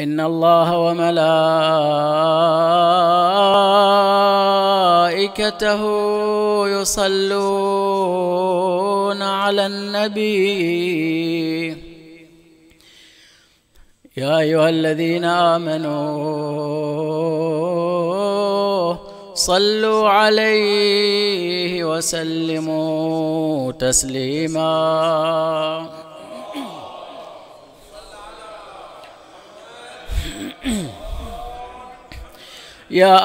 إن الله وملائكته يصلون على النبي يا أيها الذين آمنوا صلوا عليه وسلموا تسليما يا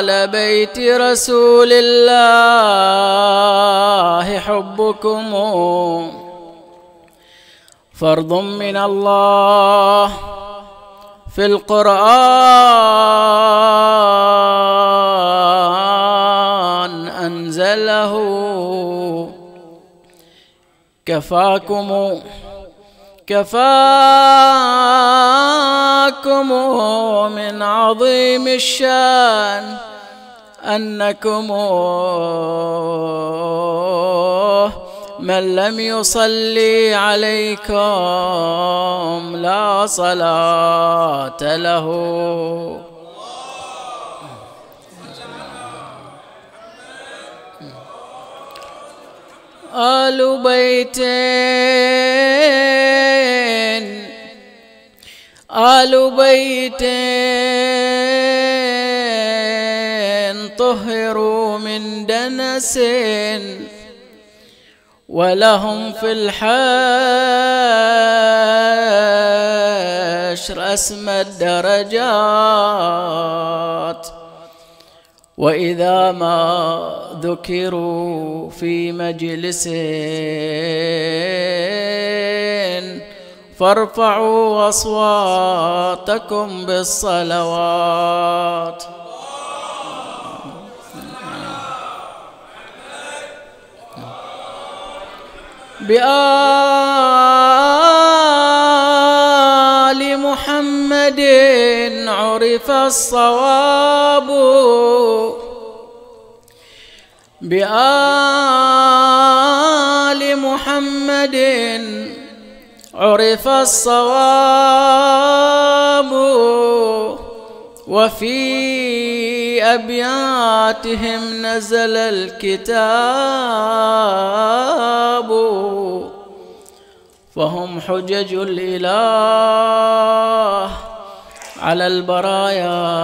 آل بيت رسول الله حبكم. فرض من الله في القرآن أنزله. كفاكم. كفاكم من عظيم الشان أنكم من لم يصلي عليكم لا صلاة له. آل بيت آل بيت طهروا من دنس ولهم في الحشر أسمى الدرجات وإذا ما ذكروا في مجلس فارفعوا أصواتكم بالصلوات. بآل محمد عرف الصواب. بآل محمد عرف الصواب وفي أبياتهم نزل الكتاب فهم حجج الإله على البرايا.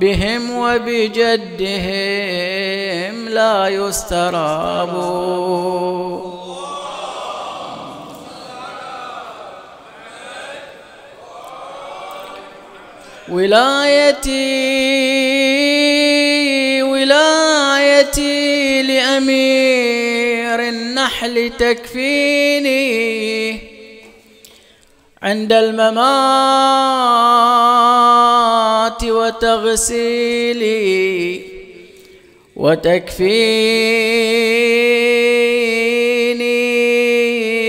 بهم وبجدهم لا يستراب. ولايتي ولايتي لأمير النحل تكفيني عند الممات. وتغسيلي وتكفيني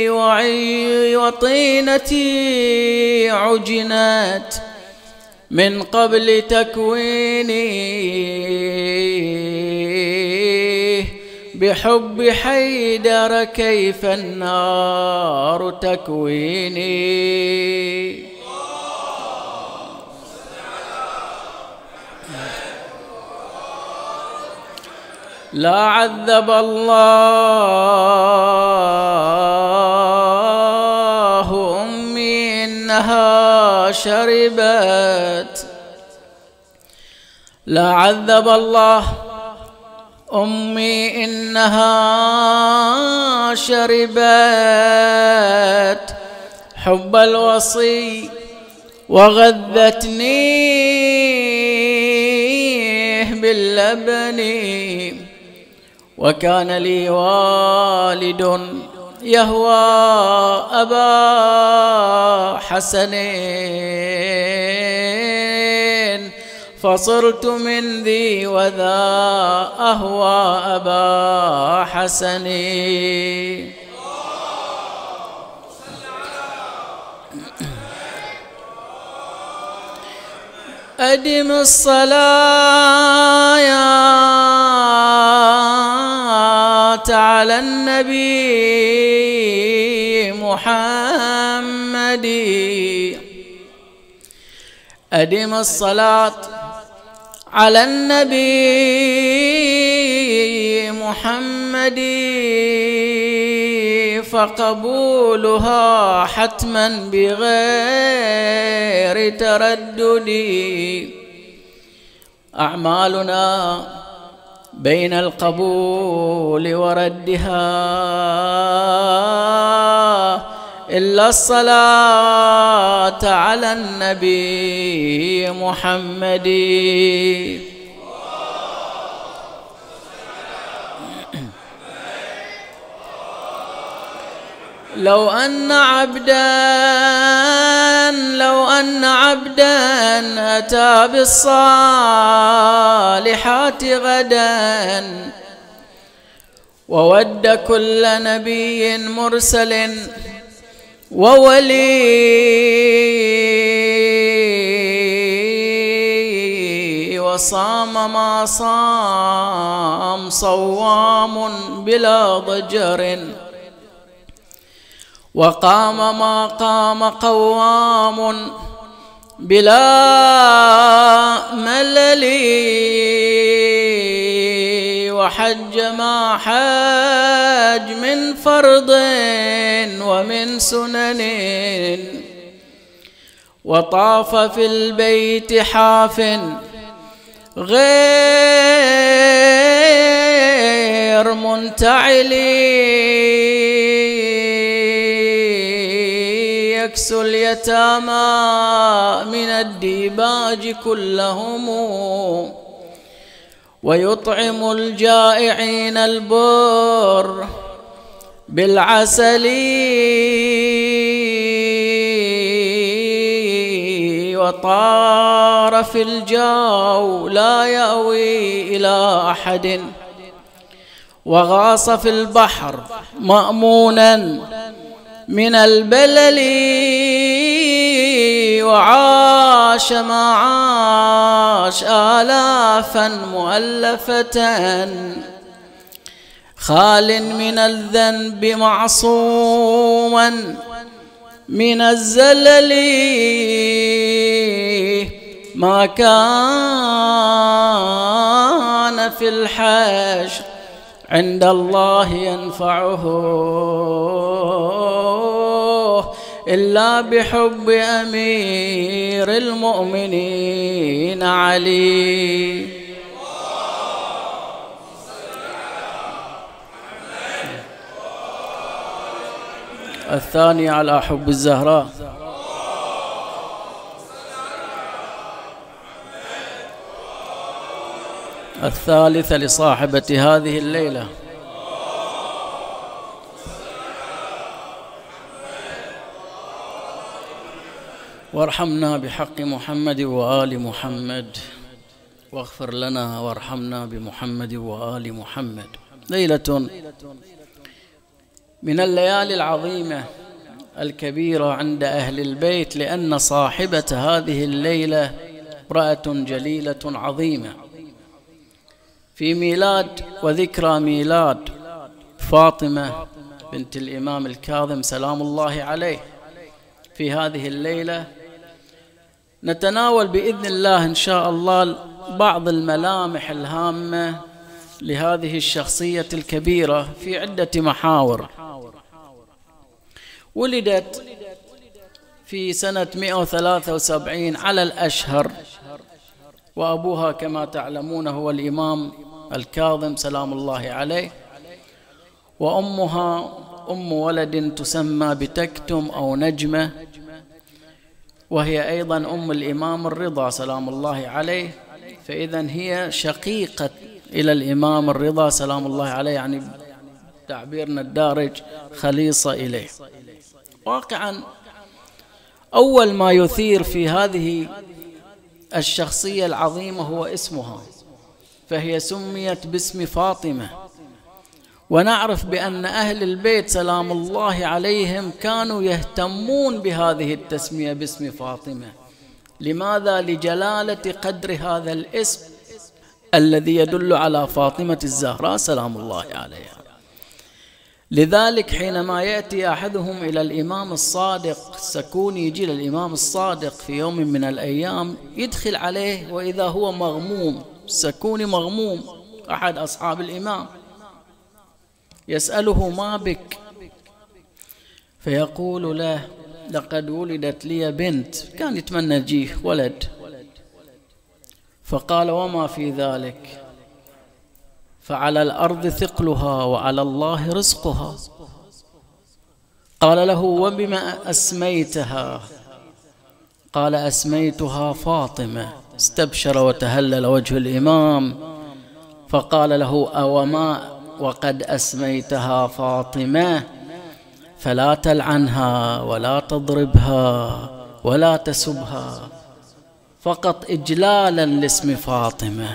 وعي وطينتي عجنت من قبل تكويني بحب حيدر كيف النار تكويني. لا عذب الله أمي إنها شربت. لا عذب الله أمي إنها شربت. حب الوصي وغذتني باللبن. وكان لي والد يهوى أبا حسن. فصرت من ذي وذا أهوى أبا حسن. أدم الصلاة على النبي محمد. أدم الصلاة على النبي محمد. فقبولها حتما بغير تردد. أعمالنا بين القبول وردها. إلا الصلاة على النبي محمد. لو أن عبدا لو أن عبدا أتى بالصالحات غدا. وود كل نبي مرسل وولي. وصام ما صام صوام بلا ضجر. وقام ما قام قوام بلا ملل وحج ما حج من فرض ومن سنن وطاف في البيت حاف غير منتعلين يكسو اليتامى من الديباج كلهم ويطعم الجائعين البر بالعسل وطار في الجو لا يأوي إلى أحد وغاص في البحر مأمونا من البلل وعاش ما عاش آلافا مؤلفة خال من الذنب معصوما من الزلل. ما كان في الحشر عند الله ينفعه. إلا بحب أمير المؤمنين علي. الثاني على حب الزهراء. الثالثة لصاحبة هذه الليلة. وارحمنا بحق محمد وآل محمد. واغفر لنا وارحمنا بمحمد وآل محمد. ليلة من الليالي العظيمة الكبيرة عند أهل البيت لأن صاحبة هذه الليلة امرأة جليلة عظيمة. في ميلاد وذكرى ميلاد فاطمة بنت الإمام الكاظم سلام الله عليه. في هذه الليلة نتناول بإذن الله إن شاء الله بعض الملامح الهامة لهذه الشخصية الكبيرة في عدة محاور. ولدت في سنة 173 على الأشهر وأبوها كما تعلمون هو الإمام الكاظم سلام الله عليه. وأمها أم ولد تسمى بتكتم أو نجمة. وهي أيضا أم الإمام الرضا سلام الله عليه. فإذا هي شقيقة إلى الإمام الرضا سلام الله عليه يعني تعبيرنا الدارج خليصة إليه. واقعا أول ما يثير في هذه الشخصية العظيمة هو اسمها فهي سميت باسم فاطمة. ونعرف بأن أهل البيت سلام الله عليهم كانوا يهتمون بهذه التسمية باسم فاطمة. لماذا؟ لجلالة قدر هذا الاسم الذي يدل على فاطمة الزهراء سلام الله عليها. لذلك حينما يأتي أحدهم إلى الإمام الصادق سكون يجي للإمام الصادق في يوم من الأيام يدخل عليه وإذا هو مغموم سكون مغموم أحد أصحاب الإمام. يسأله ما بك. فيقول له لقد ولدت لي بنت كان يتمنى يجيه ولد. فقال وما في ذلك؟ فعلى الأرض ثقلها وعلى الله رزقها. قال له وبما أسميتها؟ قال أسميتها فاطمة. استبشر وتهلل وجه الإمام. فقال له أوما وقد أسميتها فاطمة فلا تلعنها ولا تضربها ولا تسبها فقط إجلالا لاسم فاطمة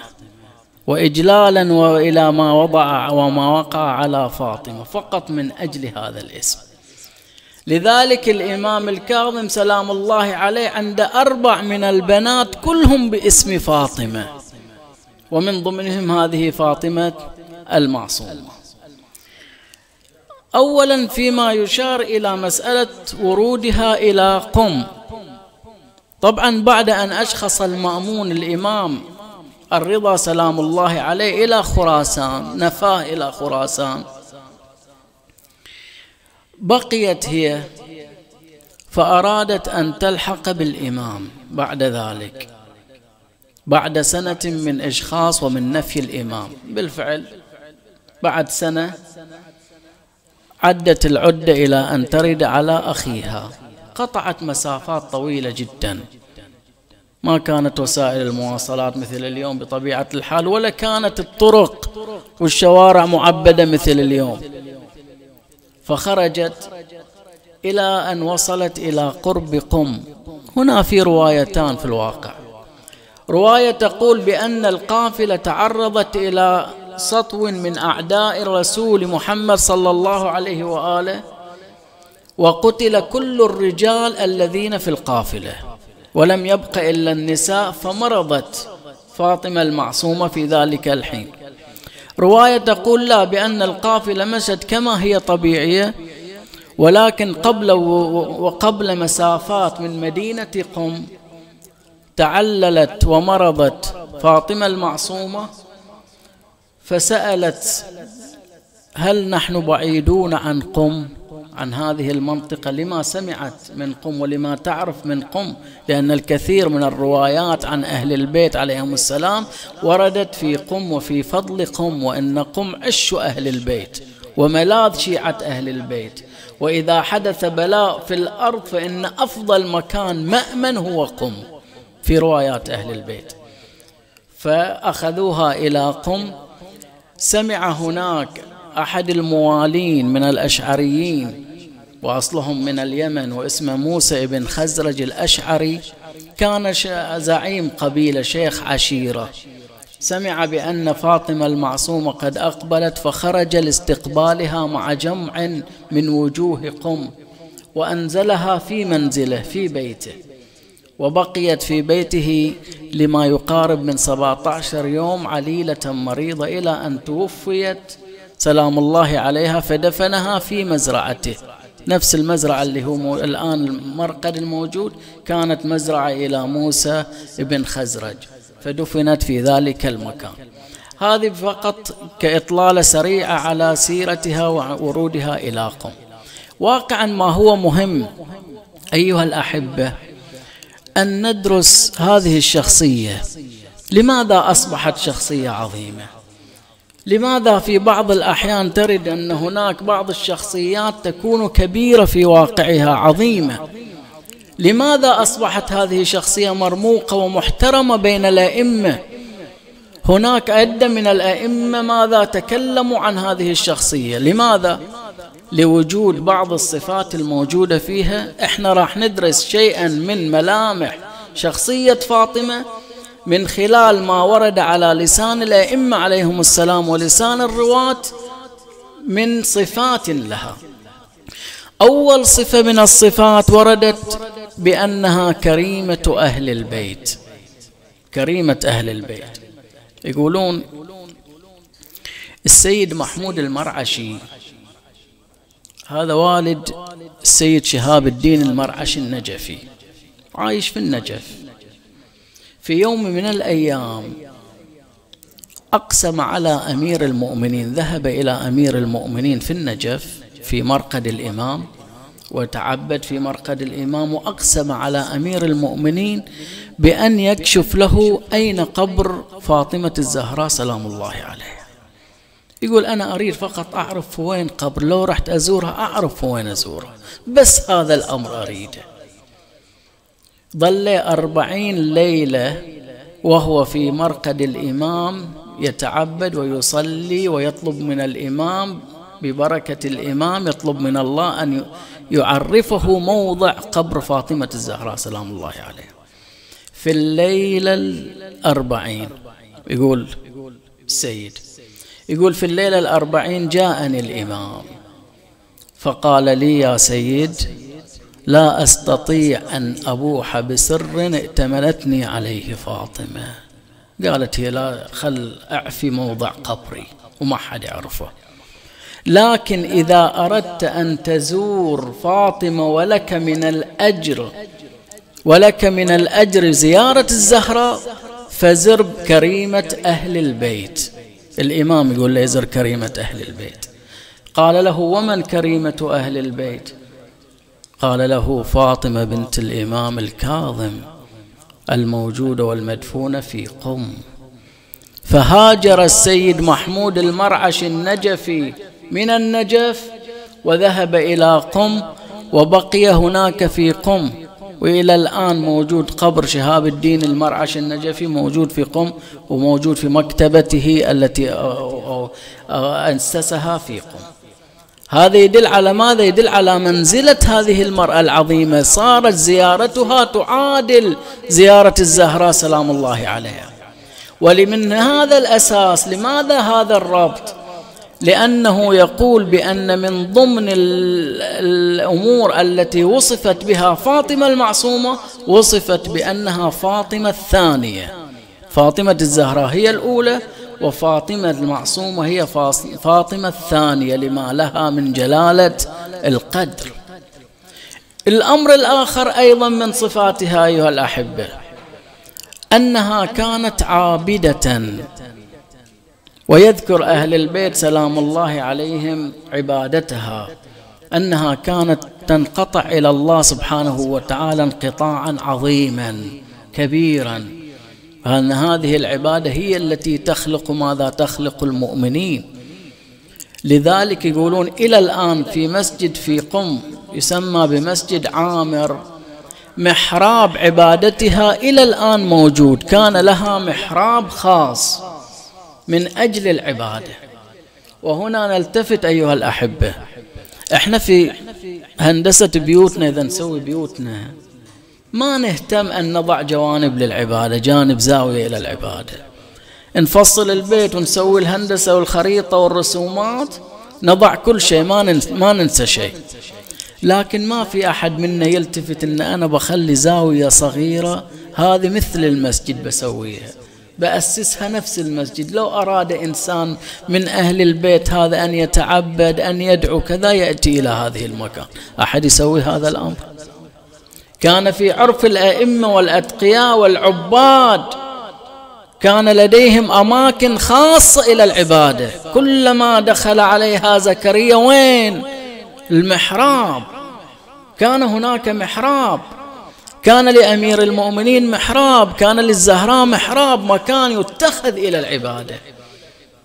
وإجلالا وإلى ما وضع وما وقع على فاطمة فقط من أجل هذا الاسم. لذلك الإمام الكاظم سلام الله عليه عند أربع من البنات كلهم باسم فاطمة. ومن ضمنهم هذه فاطمة المعصومة أولا فيما يشار إلى مسألة ورودها إلى قم. طبعا بعد أن أشخص المأمون الإمام الرضا سلام الله عليه إلى خراسان نفاه إلى خراسان. بقيت هي فأرادت أن تلحق بالإمام بعد ذلك بعد سنة من إشخاص ومن نفي الإمام. بالفعل بعد سنة عدت العدة إلى أن ترد على أخيها. قطعت مسافات طويلة جدا. ما كانت وسائل المواصلات مثل اليوم بطبيعة الحال ولا كانت الطرق والشوارع معبدة مثل اليوم. فخرجت إلى أن وصلت إلى قرب قم هنا في روايتان في الواقع. رواية تقول بأن القافلة تعرضت إلى سطو من أعداء الرسول محمد صلى الله عليه وآله وقتل كل الرجال الذين في القافلة. ولم يبق إلا النساء فمرضت فاطمة المعصومة في ذلك الحين. رواية تقول لا بأن القافلة مشت كما هي طبيعية ولكن قبل وقبل مسافات من مدينة قم تعللت ومرضت فاطمة المعصومة فسألت هل نحن بعيدون عن قم؟ عن هذه المنطقة لما سمعت من قم ولما تعرف من قم؟ لأن الكثير من الروايات عن أهل البيت عليهم السلام وردت في قم وفي فضل قم وإن قم عش أهل البيت وملاذ شيعة أهل البيت. وإذا حدث بلاء في الأرض فإن أفضل مكان مأمن هو قم في روايات أهل البيت. فأخذوها إلى قم سمع هناك أحد الموالين من الأشعريين وأصلهم من اليمن واسمه موسى بن خزرج الأشعري. كان زعيم قبيلة شيخ عشيرة. سمع بأن فاطمة المعصومة قد أقبلت فخرج لاستقبالها مع جمع من وجوه قم وأنزلها في منزله في بيته. وبقيت في بيته لما يقارب من 17 يوم عليلة مريضة إلى أن توفيت. سلام الله عليها فدفنها في مزرعته. نفس المزرعة اللي هو الآن المرقد الموجود كانت مزرعة إلى موسى بن خزرج فدفنت في ذلك المكان. هذه فقط كإطلالة سريعة على سيرتها وورودها إلى قم واقعا ما هو مهم أيها الأحبة أن ندرس هذه الشخصية. لماذا أصبحت شخصية عظيمة؟ لماذا في بعض الأحيان ترد أن هناك بعض الشخصيات تكون كبيرة في واقعها عظيمة؟ لماذا أصبحت هذه الشخصية مرموقة ومحترمة بين الأئمة؟ هناك عدة من الأئمة ماذا تكلموا عن هذه الشخصية؟ لماذا؟ لوجود بعض الصفات الموجودة فيها إحنا راح ندرس شيئا من ملامح شخصية فاطمة من خلال ما ورد على لسان الأئمة عليهم السلام ولسان الرواة من صفات لها. أول صفة من الصفات وردت بأنها كريمة أهل البيت. كريمة أهل البيت. يقولون السيد محمود المرعشي هذا والد السيد شهاب الدين المرعش النجفي عايش في النجف. في يوم من الأيام أقسم على أمير المؤمنين ذهب إلى أمير المؤمنين في النجف في مرقد الإمام وتعبد في مرقد الإمام وأقسم على أمير المؤمنين بأن يكشف له أين قبر فاطمة الزهراء سلام الله عليها يقول أنا أريد فقط أعرف وين قبر لو رحت أزورها أعرف وين أزورها. بس هذا الأمر أريده. ظل أربعين ليلة وهو في مرقد الإمام يتعبد ويصلي ويطلب من الإمام ببركة الإمام يطلب من الله أن يعرفه موضع قبر فاطمة الزهراء سلام الله عليها. في الليلة الأربعين يقول السيد يقول في الليلة الأربعين جاءني الإمام فقال لي يا سيد لا أستطيع أن أبوح بسر ائتمنتني عليه فاطمة. قالت هي لا خل أعفي موضع قبري وما حد يعرفه. لكن إذا أردت أن تزور فاطمة ولك من الأجر ولك من الأجر زيارة الزهراء فزر كريمة أهل البيت. الإمام يقول لي زر كريمة أهل البيت. قال له ومن كريمة أهل البيت؟ قال له فاطمة بنت الإمام الكاظم الموجودة والمدفونة في قم. فهاجر السيد محمود المرعش النجفي من النجف وذهب إلى قم وبقي هناك في قم. وإلى الآن موجود قبر شهاب الدين المرعش النجفي موجود في قم وموجود في مكتبته التي أسسها في قم. هذا يدل على ماذا؟ يدل على منزلة هذه المرأة العظيمة. صارت زيارتها تعادل زيارة الزهراء سلام الله عليها. ولمن هذا الأساس لماذا هذا الربط؟ لأنه يقول بأن من ضمن الأمور التي وصفت بها فاطمة المعصومة وصفت بأنها فاطمة الثانية. فاطمة الزهراء هي الأولى وفاطمة المعصومة هي فاطمة الثانية لما لها من جلالة القدر. الأمر الآخر أيضا من صفاتها أيها الأحبة أنها كانت عابدة. ويذكر أهل البيت سلام الله عليهم عبادتها أنها كانت تنقطع إلى الله سبحانه وتعالى انقطاعا عظيما كبيرا. أن هذه العبادة هي التي تخلق ماذا تخلق المؤمنين. لذلك يقولون إلى الآن في مسجد في قم يسمى بمسجد عامر محراب عبادتها إلى الآن موجود كان لها محراب خاص. من أجل العبادة. وهنا نلتفت أيها الأحبة. إحنا في هندسة بيوتنا إذا نسوي بيوتنا ما نهتم أن نضع جوانب للعبادة جانب زاوية إلى العبادة. نفصل البيت ونسوي الهندسة والخريطة والرسومات نضع كل شيء ما ما ننسى شيء. لكن ما في أحد منا يلتفت أن أنا بخلي زاوية صغيرة هذه مثل المسجد بسويها. بأسسها نفس المسجد. لو أراد إنسان من أهل البيت هذا أن يتعبد أن يدعو كذا يأتي إلى هذه المكان. أحد يسوي هذا الأمر؟ كان في عرف الأئمة والأتقياء والعباد كان لديهم أماكن خاصة إلى العبادة. كلما دخل عليها زكريا وين؟ المحراب. كان هناك محراب. كان لأمير المؤمنين محراب كان للزهراء محراب مكان يتخذ إلى العبادة.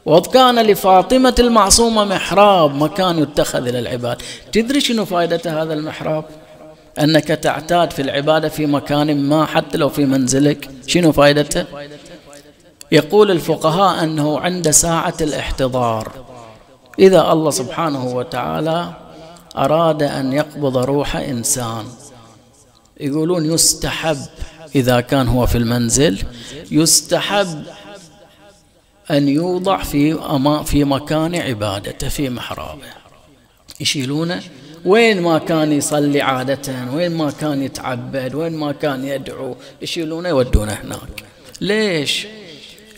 وكان لفاطمة المعصومة محراب مكان يتخذ إلى العبادة. تدري شنو فائدة هذا المحراب؟ أنك تعتاد في العبادة في مكان ما حتى لو في منزلك. شنو فائدته؟ يقول الفقهاء أنه عند ساعة الاحتضار. إذا الله سبحانه وتعالى أراد أن يقبض روح إنسان. يقولون يستحب إذا كان هو في المنزل يستحب أن يوضع في في مكان عبادته في محرابه. يشيلونه؟ وين ما كان يصلي عادة وين ما كان يتعبد وين ما كان يدعو يشيلونه يودونه هناك. ليش؟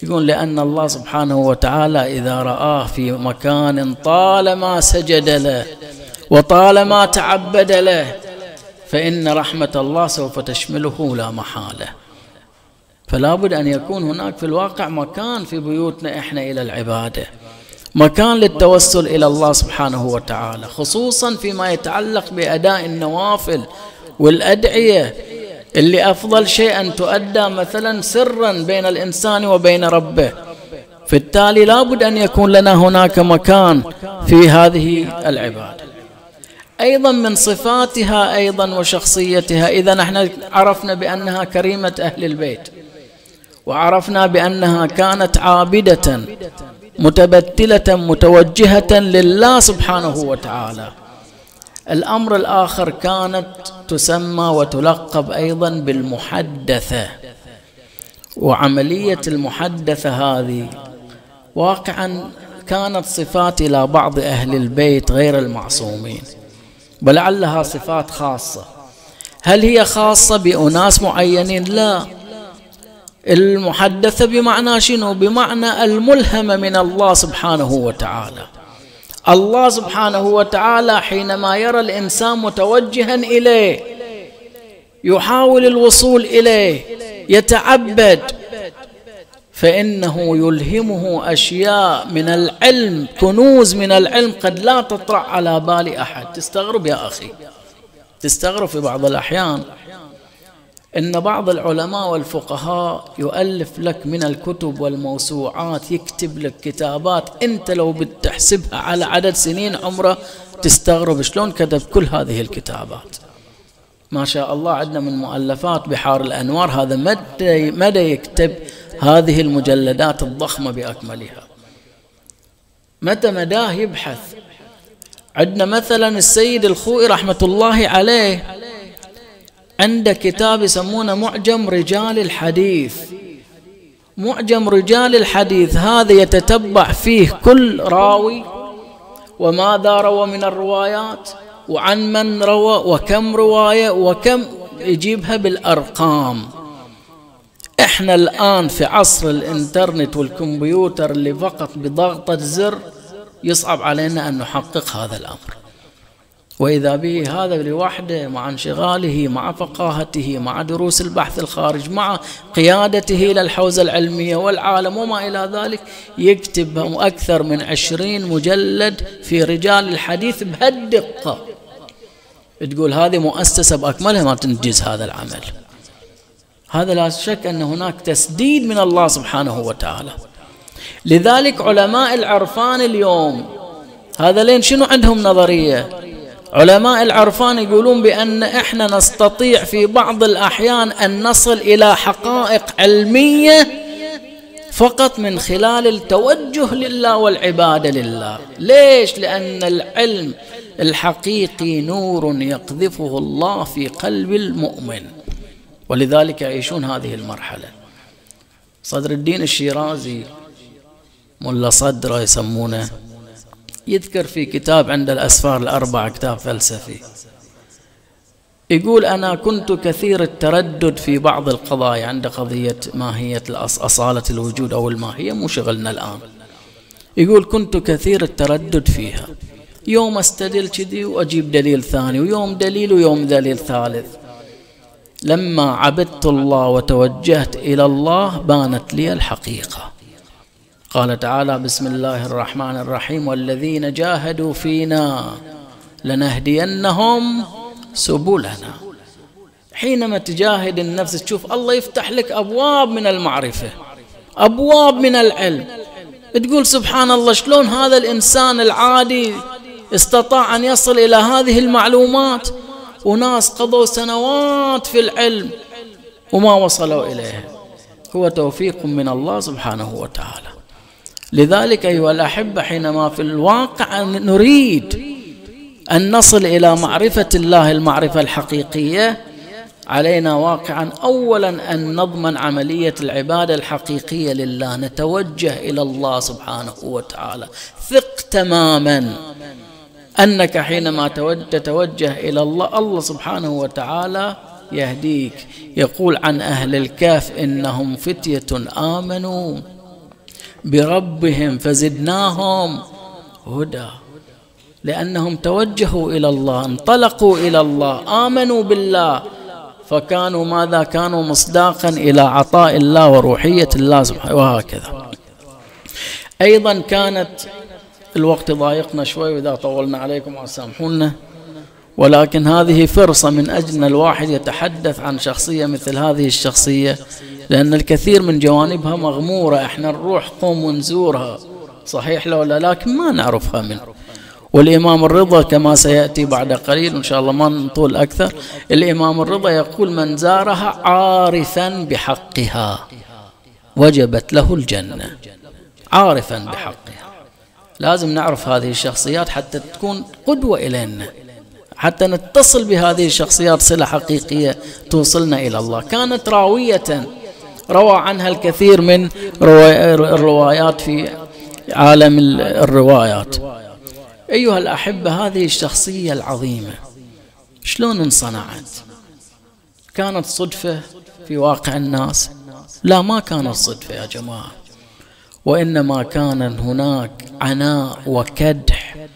يقول لأن الله سبحانه وتعالى إذا رآه في مكان طالما سجد له وطالما تعبد له فإن رحمة الله سوف تشمله لا محالة. فلا بد أن يكون هناك في الواقع مكان في بيوتنا إحنا إلى العبادة. مكان للتوسل إلى الله سبحانه وتعالى خصوصا فيما يتعلق بأداء النوافل والأدعية اللي أفضل شيء أن تؤدى مثلا سرا بين الإنسان وبين ربه. فالتالي لابد أن يكون لنا هناك مكان في هذه العبادة. أيضا من صفاتها أيضا وشخصيتها. إذا نحن عرفنا بأنها كريمة أهل البيت وعرفنا بأنها كانت عابدة متبتلة متوجهة لله سبحانه وتعالى. الأمر الآخر كانت تسمى وتلقب أيضا بالمحدثة. وعملية المحدثة هذه واقعا كانت صفات إلى بعض أهل البيت غير المعصومين. ولعلها صفات خاصة. هل هي خاصة بأناس معينين؟ لا. المحدثة بمعنى شنو؟ بمعنى الملهمة من الله سبحانه وتعالى. الله سبحانه وتعالى حينما يرى الإنسان متوجها إليه يحاول الوصول إليه يتعبد فإنه يلهمه أشياء من العلم كنوز من العلم قد لا تطرح على بال أحد. تستغرب يا أخي. تستغرب في بعض الأحيان. إن بعض العلماء والفقهاء يؤلف لك من الكتب والموسوعات يكتب لك كتابات أنت لو بتحسبها على عدد سنين عمره تستغرب شلون كتب كل هذه الكتابات. ما شاء الله عندنا من مؤلفات بحار الأنوار. هذا مدى, مدى يكتب هذه المجلدات الضخمة بأكملها. متى مداه يبحث؟ عندنا مثلا السيد الخوئي رحمة الله عليه عنده كتاب يسمونه معجم رجال الحديث. معجم رجال الحديث هذا يتتبع فيه كل راوي وماذا روى من الروايات. وعن من روى وكم رواية وكم يجيبها بالأرقام. إحنا الآن في عصر الإنترنت والكمبيوتر اللي فقط بضغطة زر يصعب علينا أن نحقق هذا الأمر. وإذا به هذا لوحده مع انشغاله مع فقاهته مع دروس البحث الخارج مع قيادته إلى الحوزة العلمية والعالم وما إلى ذلك يكتب أكثر من عشرين مجلد في رجال الحديث بهالدقة. تقول هذه مؤسسة بأكملها ما تنجز هذا العمل. هذا لا شك أن هناك تسديد من الله سبحانه وتعالى. لذلك علماء العرفان اليوم هذا لين شنو عندهم نظرية؟ علماء العرفان يقولون بأن إحنا نستطيع في بعض الأحيان أن نصل إلى حقائق علمية فقط من خلال التوجه لله والعبادة لله. ليش؟ لأن العلم الحقيقي نور يقذفه الله في قلب المؤمن. ولذلك يعيشون هذه المرحلة. صدر الدين الشيرازي ملا صدره يسمونه يذكر في كتاب عند الأسفار الأربعة كتاب فلسفي. يقول أنا كنت كثير التردد في بعض القضايا عند قضية ماهية أصالة الوجود أو الماهية مو شغلنا الآن. يقول كنت كثير التردد فيها. يوم أستدل كذي وأجيب دليل ثاني ويوم دليل ويوم دليل ثالث. لما عبدت الله وتوجهت إلى الله بانت لي الحقيقة. قال تعالى بسم الله الرحمن الرحيم. والذين جاهدوا فينا لنهدينهم سبلنا. حينما تجاهد النفس تشوف الله يفتح لك أبواب من المعرفة أبواب من العلم. تقول سبحان الله شلون هذا الإنسان العادي استطاع أن يصل إلى هذه المعلومات؟ وناس قضوا سنوات في العلم وما وصلوا إليها. هو توفيق من الله سبحانه وتعالى. لذلك أيها الأحبة حينما في الواقع نريد أن نصل إلى معرفة الله المعرفة الحقيقية. علينا واقعا اولا أن نضمن عملية العبادة الحقيقية لله. نتوجه إلى الله سبحانه وتعالى. ثق تماما. أنك حينما تتوجه إلى الله الله سبحانه وتعالى يهديك. يقول عن أهل الكهف إنهم فتية آمنوا بربهم فزدناهم هدى. لأنهم توجهوا إلى الله انطلقوا إلى الله آمنوا بالله. فكانوا ماذا؟ كانوا مصداقا إلى عطاء الله وروحية الله سبحانه وهكذا. أيضا كانت الوقت ضايقنا شوي وإذا طولنا عليكم سامحونا ولكن هذه فرصة من أجل أن الواحد يتحدث عن شخصية مثل هذه الشخصية لأن الكثير من جوانبها مغمورة إحنا نروح قوم ونزورها صحيح لو لا لكن ما نعرفها منه. والإمام الرضا كما سيأتي بعد قليل إن شاء الله ما نطول أكثر. الإمام الرضا يقول من زارها عارفا بحقها وجبت له الجنة. عارفا بحقها. لازم نعرف هذه الشخصيات حتى تكون قدوة إلينا. حتى نتصل بهذه الشخصيات صلة حقيقية توصلنا إلى الله. كانت راوية روى عنها الكثير من الروايات في عالم الروايات. أيها الأحبة هذه الشخصية العظيمة شلون انصنعت؟ كانت صدفة في واقع الناس؟ لا ما كانت صدفة يا جماعة وإنما كان هناك عناء وكدح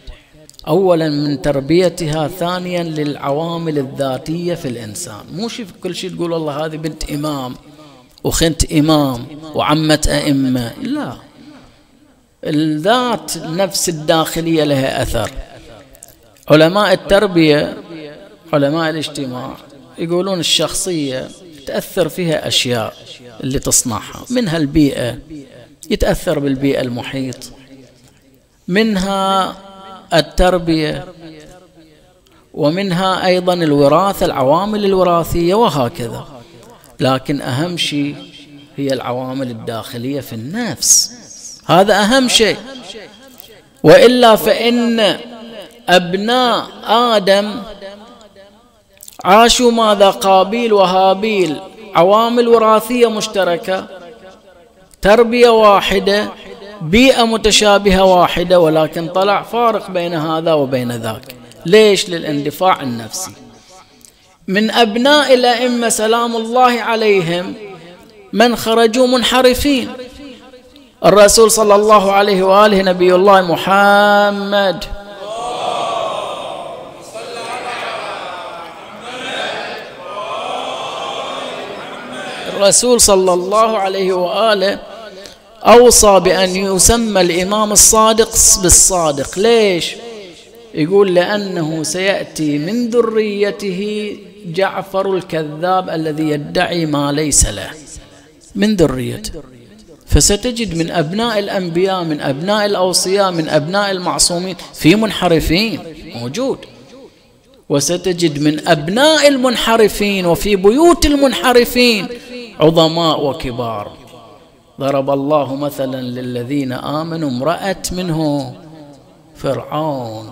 أولا من تربيتها ثانيا للعوامل الذاتية في الإنسان. مو شي كل شيء تقول والله هذه بنت إمام وخنت إمام وعمة أئمة لا. الذات النفس الداخلية لها أثر. علماء التربية علماء الاجتماع يقولون الشخصية تأثر فيها أشياء اللي تصنعها. منها البيئة يتأثر بالبيئة المحيط. منها التربية ومنها أيضا الوراثة العوامل الوراثية وهكذا. لكن أهم شيء هي العوامل الداخلية في النفس. هذا أهم شيء. وإلا فإن أبناء آدم عاشوا ماذا؟ قابيل وهابيل. عوامل وراثية مشتركة. تربية واحدة. بيئة متشابهة واحدة. ولكن طلع فارق بين هذا وبين ذاك. ليش؟ للإندفاع النفسي. من أبناء الأئمة سلام الله عليهم من خرجوا منحرفين. الرسول صلى الله عليه وآله نبي الله محمد. الرسول صلى الله عليه وآله أوصى بأن يسمى الإمام الصادق بالصادق. ليش؟ يقول لأنه سيأتي من ذريته جعفر الكذاب الذي يدعي ما ليس له. من ذريته. فستجد من أبناء الأنبياء من أبناء الأوصياء من أبناء المعصومين في منحرفين. موجود. وستجد من أبناء المنحرفين وفي بيوت المنحرفين عظماء وكبار. ضرب الله مثلا للذين آمنوا امرأة منه فرعون.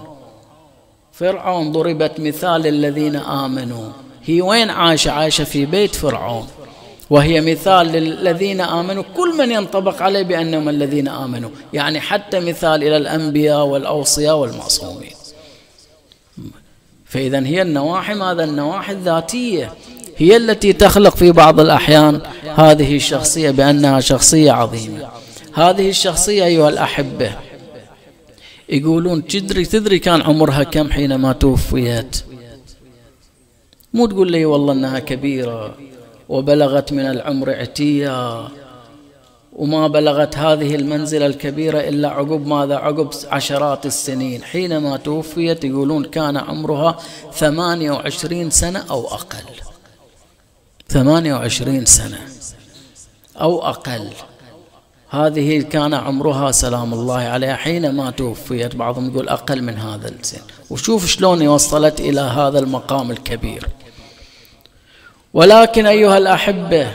فرعون ضربت مثال الذين آمنوا. هي وين عايشة؟ عايشة في بيت فرعون. وهي مثال للذين آمنوا. كل من ينطبق عليه بأنهم الذين آمنوا. يعني حتى مثال إلى الأنبياء والأوصياء والمعصومين. فإذا هي النواحي ماذا؟ النواحي الذاتية. هي التي تخلق في بعض الأحيان هذه الشخصية بأنها شخصية عظيمة. هذه الشخصية أيها الأحبة يقولون تدري تدري كان عمرها كم حينما توفيت؟ مو تقول لي والله أنها كبيرة. وبلغت من العمر عتيا. وما بلغت هذه المنزلة الكبيرة إلا عقب ماذا؟ عقب عشرات السنين. حينما توفيت يقولون كان عمرها ثمانية وعشرين سنة أو أقل. ثمانية وعشرين سنة أو أقل. هذه كان عمرها سلام الله عليها حينما توفيت. بعضهم يقول أقل من هذا السن. وشوف شلون وصلت إلى هذا المقام الكبير. ولكن أيها الأحبة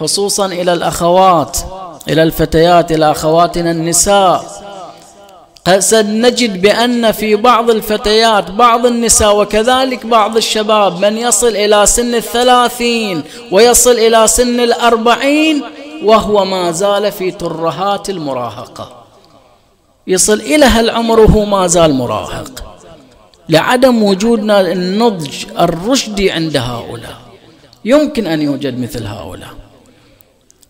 خصوصا إلى الأخوات إلى الفتيات إلى أخواتنا النساء قد بأن في بعض الفتيات بعض النساء وكذلك بعض الشباب من يصل إلى سن الثلاثين ويصل إلى سن الأربعين وهو ما زال في ترهات المراهقة. يصل إلى هالعمر وهو ما زال مراهق. لعدم وجودنا النضج الرشدي عند هؤلاء. يمكن أن يوجد مثل هؤلاء.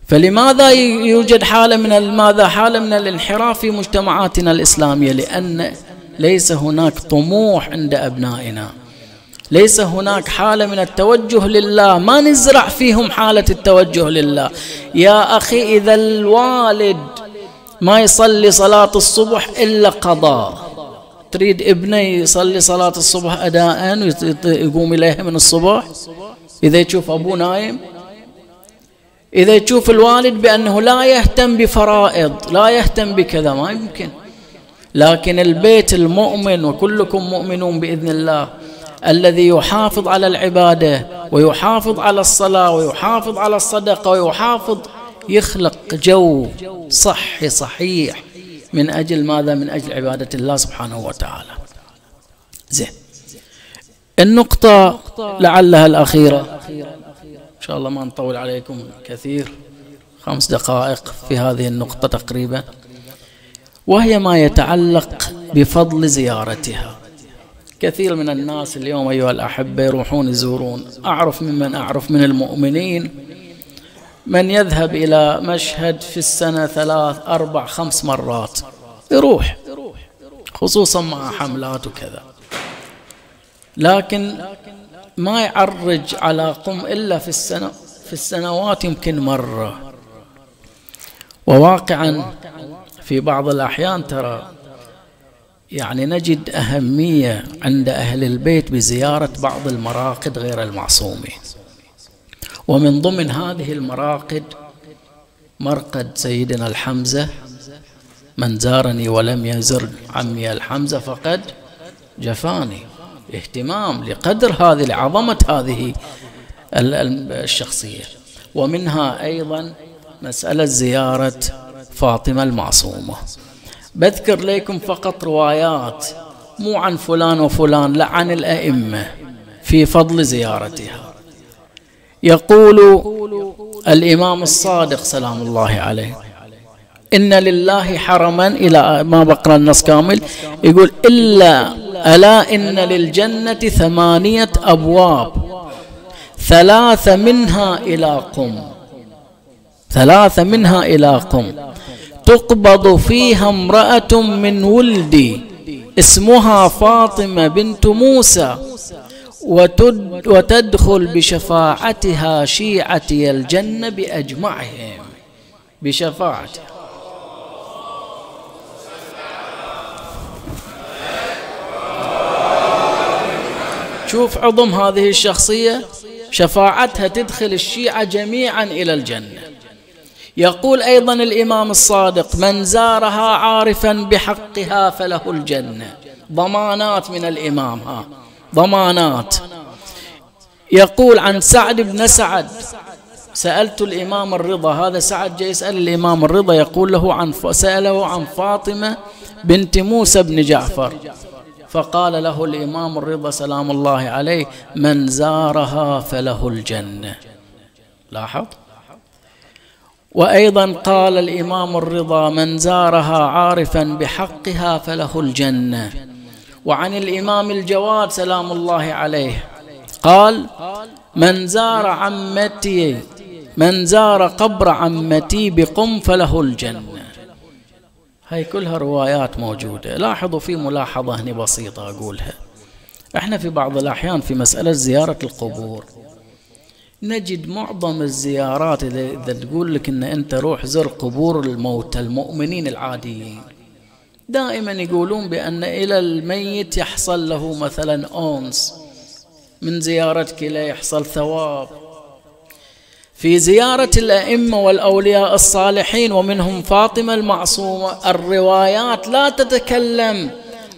فلماذا يوجد حالة من ماذا حالة من الانحراف في مجتمعاتنا الإسلامية؟ لأن ليس هناك طموح عند أبنائنا. ليس هناك حالة من التوجه لله. ما نزرع فيهم حالة التوجه لله. يا أخي إذا الوالد ما يصلي صلاة الصبح إلا قضاء. تريد ابنه يصلي صلاة الصبح أداء ويقوم إليها من الصبح. إذا يشوف أبوه نايم. إذا تشوف الوالد بأنه لا يهتم بفرائض لا يهتم بكذا ما يمكن. لكن البيت المؤمن وكلكم مؤمنون بإذن الله الذي يحافظ على العبادة ويحافظ على الصلاة ويحافظ على الصدقة ويحافظ يخلق جو صحي صحيح. من أجل ماذا؟ من أجل عبادة الله سبحانه وتعالى. زين. النقطة لعلها الأخيرة. إن شاء الله ما نطول عليكم كثير. خمس دقائق في هذه النقطة تقريبا. وهي ما يتعلق بفضل زيارتها. كثير من الناس اليوم أيها الأحبة يروحون يزورون. أعرف ممن؟ أعرف من المؤمنين. من يذهب إلى مشهد في السنة ثلاث أربع خمس مرات يروح خصوصا مع حملات وكذا. لكن ما يعرج على قم إلا في السنة في السنوات يمكن مرة. وواقعا في بعض الأحيان ترى يعني نجد أهمية عند أهل البيت بزيارة بعض المراقد غير المعصومين. ومن ضمن هذه المراقد مرقد سيدنا الحمزة من زارني ولم يزر عمي الحمزة فقد جفاني. اهتمام لقدر هذه لعظمة هذه الشخصية. ومنها أيضا مسألة زيارة فاطمة المعصومة. بذكر لكم فقط روايات مو عن فلان وفلان لا عن الأئمة في فضل زيارتها. يقول الإمام الصادق سلام الله عليه. إن لله حرما إلى ما بقرأ النص كامل. يقول إلا ألا إن للجنة ثمانية أبواب. ثلاث منها إلى قم. ثلاث منها إلى قم. تقبض فيها امرأة من ولدي. اسمها فاطمة بنت موسى. وتدخل بشفاعتها شيعتي الجنة بأجمعهم. بشفاعتها. شوف عظم هذه الشخصية. شفاعتها تدخل الشيعة جميعا إلى الجنة. يقول أيضا الإمام الصادق من زارها عارفا بحقها فله الجنة. ضمانات من الإمام ها. ضمانات. يقول عن سعد بن سعد سألت الإمام الرضا هذا سعد جاي يسأل الإمام الرضا يقول له عن سأله عن فاطمة بنت موسى بن جعفر فقال له الإمام الرضا سلام الله عليه من زارها فله الجنة. لاحظ؟ وأيضا قال الإمام الرضا من زارها عارفا بحقها فله الجنة. وعن الإمام الجواد سلام الله عليه. قال من زار عمتي من زار قبر عمتي بقم فله الجنة. هاي كلها روايات موجودة. لاحظوا في ملاحظة هنا بسيطة أقولها. إحنا في بعض الأحيان في مسألة زيارة القبور نجد معظم الزيارات إذا تقول لك أن أنت روح زر قبور الموتى المؤمنين العاديين. دائما يقولون بأن إلى الميت يحصل له مثلا أونس من زيارتك إليه يحصل ثواب. في زيارة الأئمة والأولياء الصالحين ومنهم فاطمة المعصومة الروايات لا تتكلم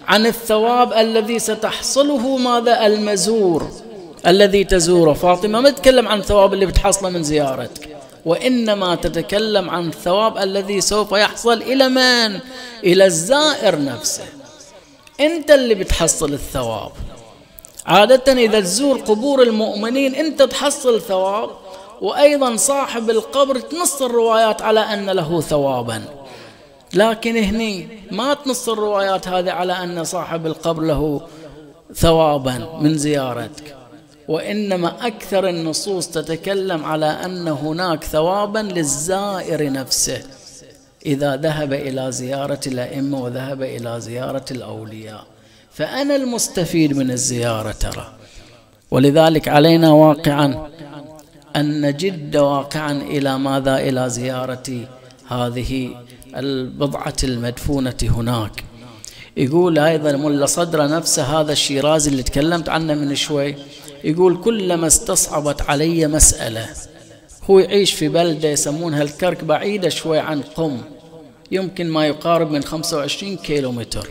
عن الثواب الذي ستحصله ماذا؟ المزور الذي تزوره. فاطمة ما تتكلم عن الثواب اللي بتحصله من زيارتك. وإنما تتكلم عن الثواب الذي سوف يحصل إلى من؟ إلى الزائر نفسه. أنت اللي بتحصل الثواب. عادة إذا تزور قبور المؤمنين أنت تحصل ثواب وأيضا صاحب القبر تنص الروايات على أن له ثوابا. لكن هني ما تنص الروايات هذه على أن صاحب القبر له ثوابا من زيارتك. وإنما أكثر النصوص تتكلم على أن هناك ثوابا للزائر نفسه إذا ذهب إلى زيارة الأئمة وذهب إلى زيارة الأولياء. فأنا المستفيد من الزيارة ترى. ولذلك علينا واقعا أن نجد واقعا إلى ماذا؟ إلى زيارة هذه البضعة المدفونة هناك. يقول أيضا ملا صدر نفسه هذا الشيرازي اللي تكلمت عنه من شوي يقول كلما استصعبت علي مسألة. هو يعيش في بلدة يسمونها الكرك بعيدة شوي عن قم. يمكن ما يقارب من 25 كيلو متر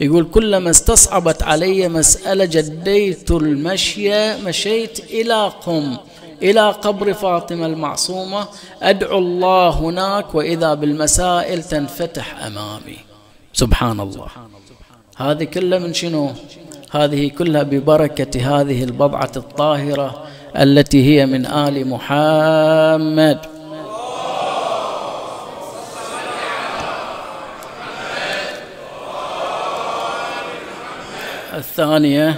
يقول كلما استصعبت علي مسألة جديت المشي مشيت إلى قم إلى قبر فاطمة المعصومة. أدعو الله هناك وإذا بالمسائل تنفتح أمامي. سبحان الله. هذه كلها من شنو؟ هذه كلها ببركة هذه البضعة الطاهرة التي هي من آل محمد. الثانية.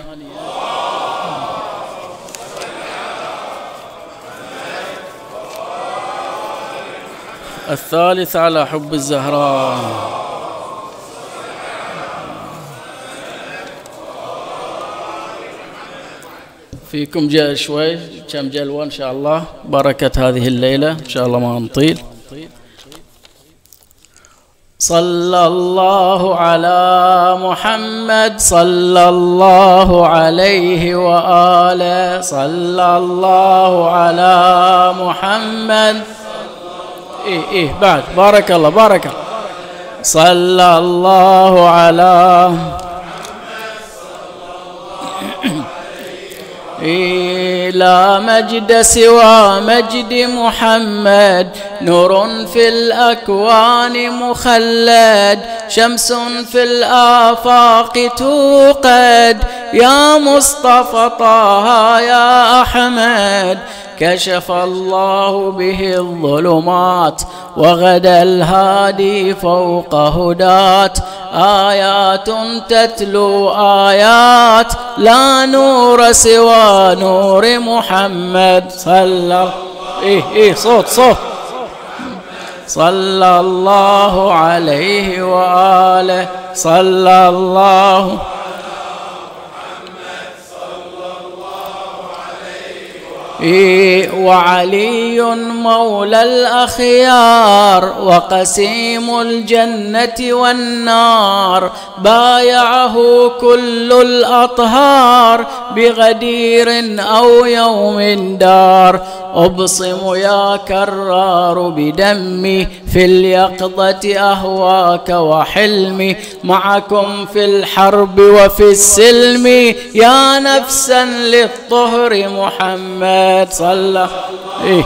الثالث على حب الزهراء. فيكم جاء شوي كم جلوة إن شاء الله. بركة هذه الليلة إن شاء الله ما نطيل صلى الله على محمد صلى الله عليه وآله. صلى الله على محمد. إيه إيه بعد. بارك الله بارك الله. صلى الله على إيه لا مجد سوى مجد محمد نور في الأكوان مخلد شمس في الآفاق توقد. يا مصطفى طه يا أحمد كشف الله به الظلمات وغدا الهادي فوق هدات. آيات تتلو آيات لا نور سوى نور محمد. صلى إيه إيه صوت صوت. صلى الله عليه وآله. صلى الله وعلي مولى الأخيار وقسيم الجنة والنار بايعه كل الأطهار بغدير أو يوم دار. أبصم يا كرار بدمي في اليقظة أهواك وحلمي معكم في الحرب وفي السلم. يا نفسا للطهر محمد. صلى إيه.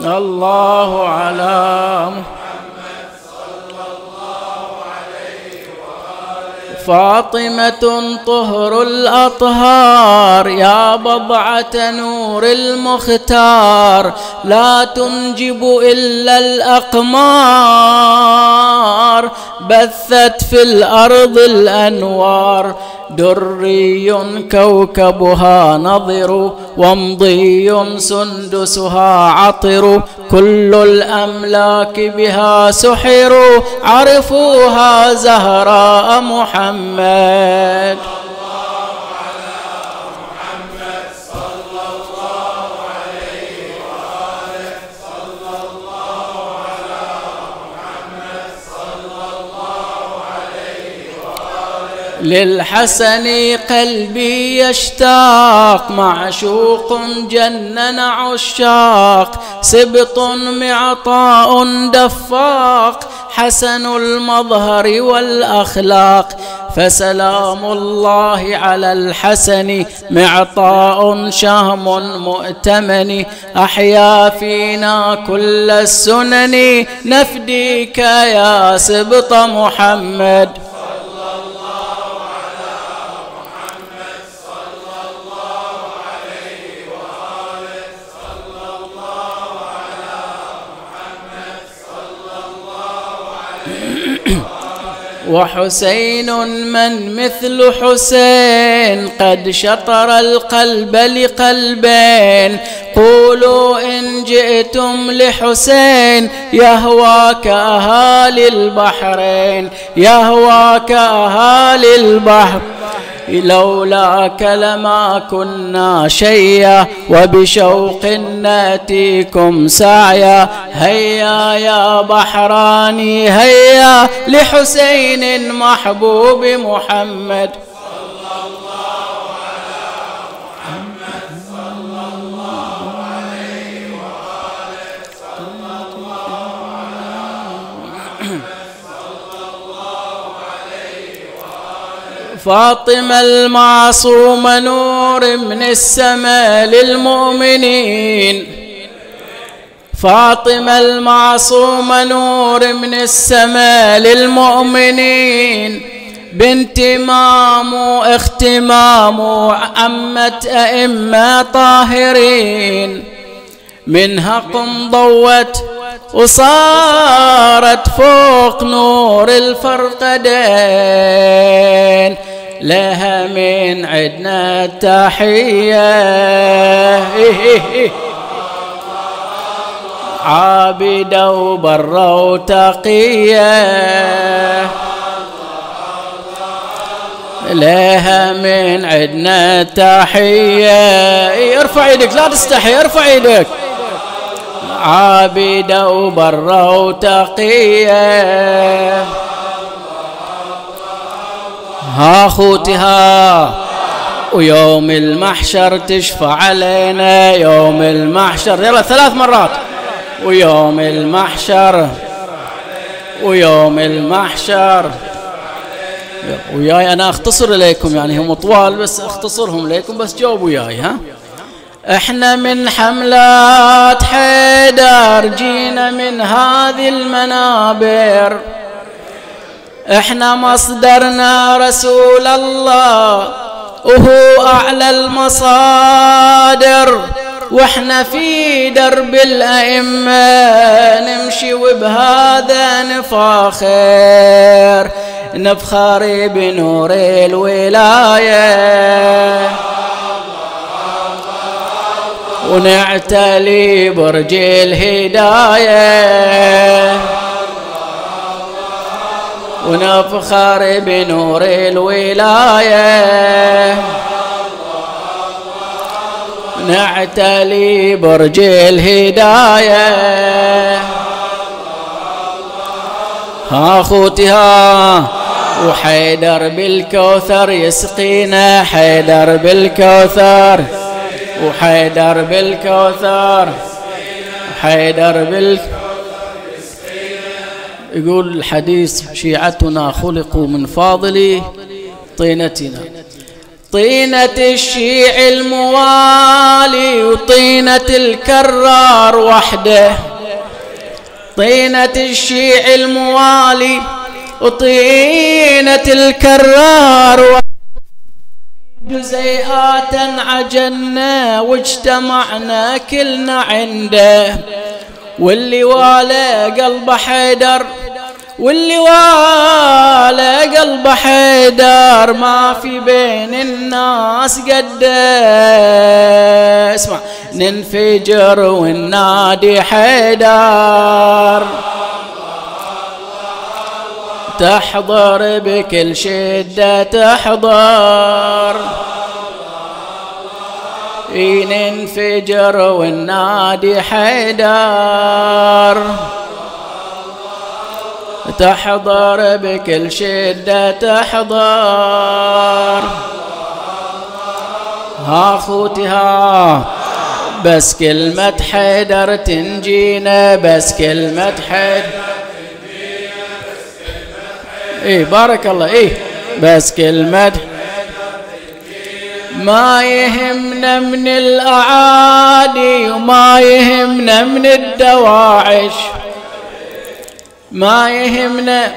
الله على محمد فاطمة طهر الأطهار يا بضعة نور المختار لا تنجب إلا الأقمار بثت في الأرض الأنوار. دري كوكبها نظر ومضي سندسها عطر. كل الأملاك بها سحروا عرفوها زهراء محمد. للحسن قلبي يشتاق معشوق جنن عشاق سبط معطاء دفاق حسن المظهر والأخلاق. فسلام الله على الحسن معطاء شهم مؤتمن. أحيا فينا كل السنن نفديك يا سبط محمد. وحسين من مثل حسين قد شطر القلب لقلبين قولوا إن جئتم لحسين يهواك أهالي البحرين يهواك أهالي البحر لولاك لما كنا شيا وبشوق ناتيكم سعيا هيا يا بحراني هيا لحسين محبوب محمد فاطمة المعصومة نور من السماء للمؤمنين. فاطمة المعصومة نور من السماء للمؤمنين. بنت مام اختمام عمة أئمة طاهرين. منها قم ضوت وصارت فوق نور الفرقدين لها من عدنا التحية. عابدة وبرة وتقية. لها من عدنا تحية ارفع يدك لا تستحي ارفع يدك. عابدة وبرة وتقية ها خوتها ويوم المحشر تشفع علينا يوم المحشر يلا ثلاث مرات. ويوم المحشر ويوم المحشر. وياي أنا أختصر إليكم يعني هم طوال بس أختصرهم لكم بس جاوبوا وياي ها؟ إحنا من حملات حيدر جينا من هذه المنابر. إحنا مصدرنا رسول الله وهو أعلى المصادر. وإحنا في درب الأئمة نمشي وبهذا نفاخر. نفخر بنور الولاية. ونعتلي برج الهداية. ونفخر بنور الولاية. نعتلي برج الهداية. ها خوتها وحيدر بالكوثر يسقينا حيدر بالكوثر. وحيدر بالكوثر حيدر بالكوثر يقول الحديث شيعتنا خلقوا من فاضل طينتنا. طينة الشيع الموالي وطينة الكرار وحده. طينة الشيع الموالي وطينة الكرار وحده جزيئات عجلنا واجتمعنا كلنا عنده. واللي والي قلب حيدر واللي والي قلب حيدر ما في بين الناس قد اسمع ننفجر والنادي حيدر. تحضر بكل شدة تحضر. ننفجر والنادي حيدر. تحضر بكل شدة تحضر. ها خوتها بس كلمة حيدر تنجينا بس كلمة حيدر. إيه بارك الله. إيه بس كلمة ما يهمنا من الأعادي وما يهمنا من الدواعش. ما يهمنا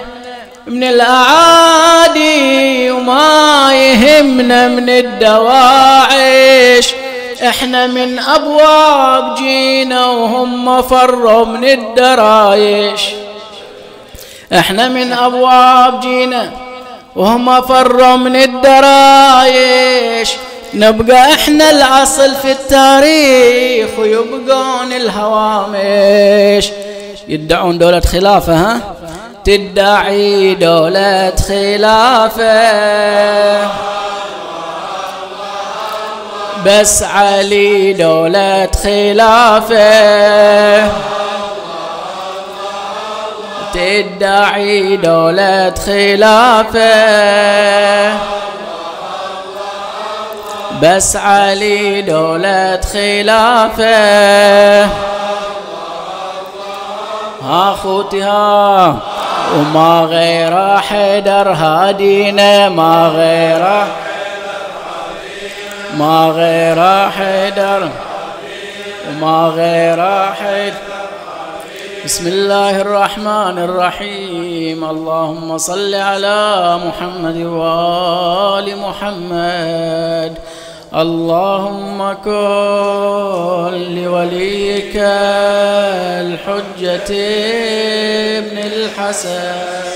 من الأعادي وما يهمنا من الدواعش. إحنا من أبواب جينا وهم فروا من الدرايش. إحنا من ابواب جينا وهم فروا من الدرايش. نبقى إحنا الاصل في التاريخ ويبقون الهوامش. يدعون دولة خلافة ها؟ تدعي دولة خلافة. بس علي دولة خلافة. تدعي دولة خلافة. بس علي دولة خلافة. ها خوتها وما غير حيدر هادينا ما غير ما غير حيدر وما غير حيدر بسم الله الرحمن الرحيم. اللهم صل على محمد وآل محمد. اللهم كن لوليك الحجة ابن الحسن.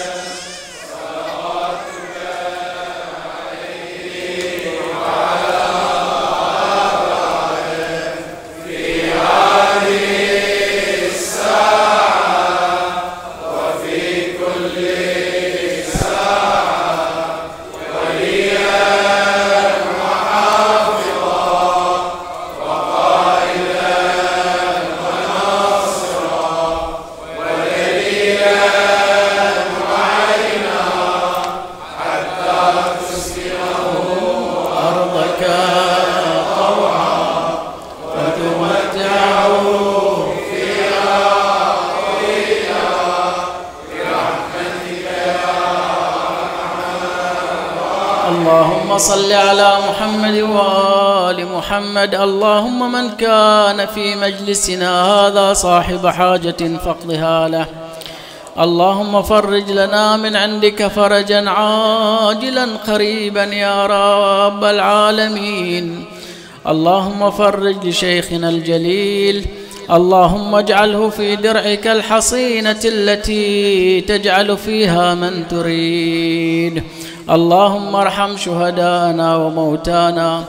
اللهم صل على محمد وآل محمد. اللهم من كان في مجلسنا هذا صاحب حاجة فاقضها له. اللهم فرج لنا من عندك فرجا عاجلا قريبا يا رب العالمين. اللهم فرج لشيخنا الجليل اللهم اجعله في درعك الحصينة التي تجعل فيها من تريد. اللهم ارحم شهدانا وموتانا.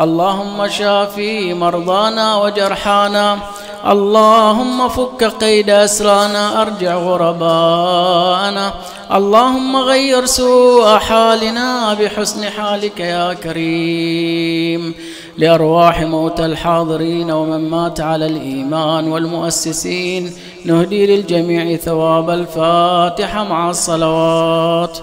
اللهم شافي مرضانا وجرحانا. اللهم فك قيد أسرانا. أرجع غربانا اللهم غير سوء حالنا بحسن حالك يا كريم. لأرواح موتى الحاضرين ومن مات على الإيمان والمؤسسين. نهدي للجميع ثواب الفاتحة مع الصلوات.